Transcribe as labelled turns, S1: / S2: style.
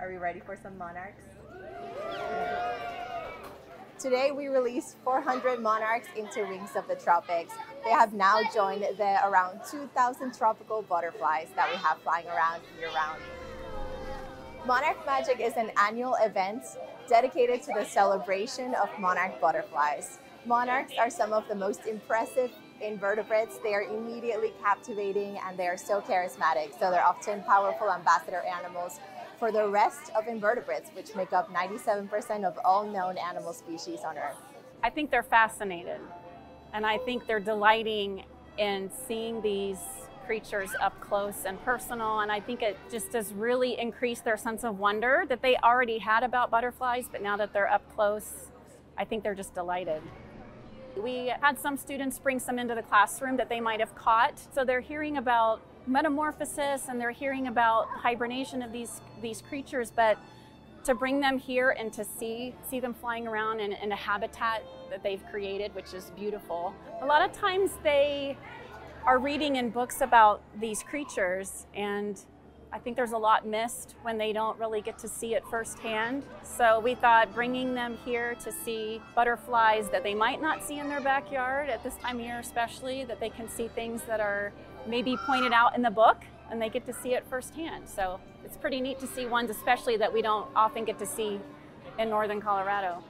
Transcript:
S1: Are we ready for some monarchs? Today we released 400 monarchs into Wings of the Tropics. They have now joined the around 2,000 tropical butterflies that we have flying around year round. Monarch Magic is an annual event dedicated to the celebration of monarch butterflies. Monarchs are some of the most impressive invertebrates. They are immediately captivating and they are so charismatic, so they're often powerful ambassador animals for the rest of invertebrates, which make up 97% of all known animal species on Earth.
S2: I think they're fascinated, and I think they're delighting in seeing these creatures up close and personal, and I think it just has really increased their sense of wonder that they already had about butterflies, but now that they're up close, I think they're just delighted. We had some students bring some into the classroom that they might have caught, so they're hearing about metamorphosis and they're hearing about hibernation of these these creatures, but to bring them here and to see see them flying around in, in a habitat that they've created, which is beautiful. A lot of times they are reading in books about these creatures and I think there's a lot missed when they don't really get to see it firsthand. So we thought bringing them here to see butterflies that they might not see in their backyard at this time of year especially, that they can see things that are maybe pointed out in the book and they get to see it firsthand. So it's pretty neat to see ones especially that we don't often get to see in northern Colorado.